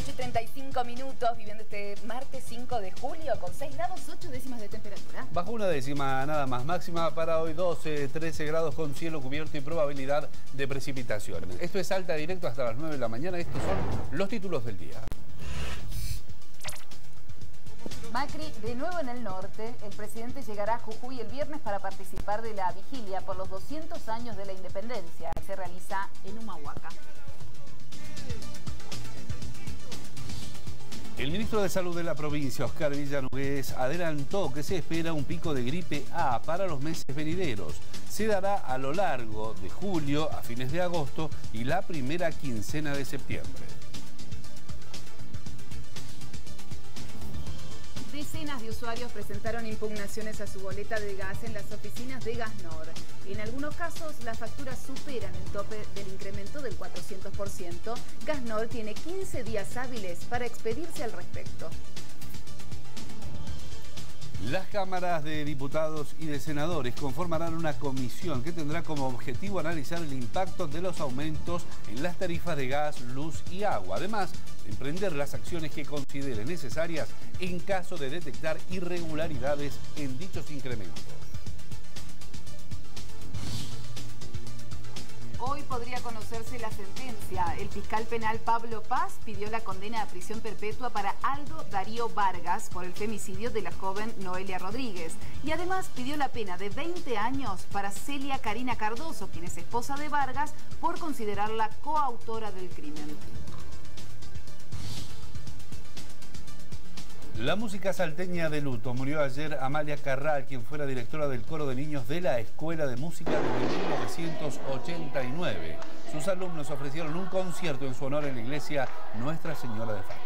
35 minutos, viviendo este martes 5 de julio con 6 grados 8 décimas de temperatura. Bajo una décima nada más, máxima para hoy 12, 13 grados con cielo cubierto y probabilidad de precipitaciones. Esto es alta directo hasta las 9 de la mañana, estos son los títulos del día. Macri, de nuevo en el norte, el presidente llegará a Jujuy el viernes para participar de la vigilia por los 200 años de la independencia que se realiza en Humahuaca. El ministro de Salud de la provincia, Oscar Villanugués, adelantó que se espera un pico de gripe A para los meses venideros. Se dará a lo largo de julio, a fines de agosto y la primera quincena de septiembre. Usuarios presentaron impugnaciones a su boleta de gas en las oficinas de Gasnor. En algunos casos, las facturas superan el tope del incremento del 400%. Gasnor tiene 15 días hábiles para expedirse al respecto. Las cámaras de diputados y de senadores conformarán una comisión que tendrá como objetivo analizar el impacto de los aumentos en las tarifas de gas, luz y agua. Además, emprender las acciones que considere necesarias en caso de detectar irregularidades en dichos incrementos. Podría conocerse la sentencia. El fiscal penal Pablo Paz pidió la condena a prisión perpetua para Aldo Darío Vargas por el femicidio de la joven Noelia Rodríguez. Y además pidió la pena de 20 años para Celia Karina Cardoso, quien es esposa de Vargas, por considerarla coautora del crimen. La música salteña de luto. Murió ayer Amalia Carral, quien fuera directora del coro de niños de la Escuela de Música desde 1989. Sus alumnos ofrecieron un concierto en su honor en la iglesia Nuestra Señora de Fátima.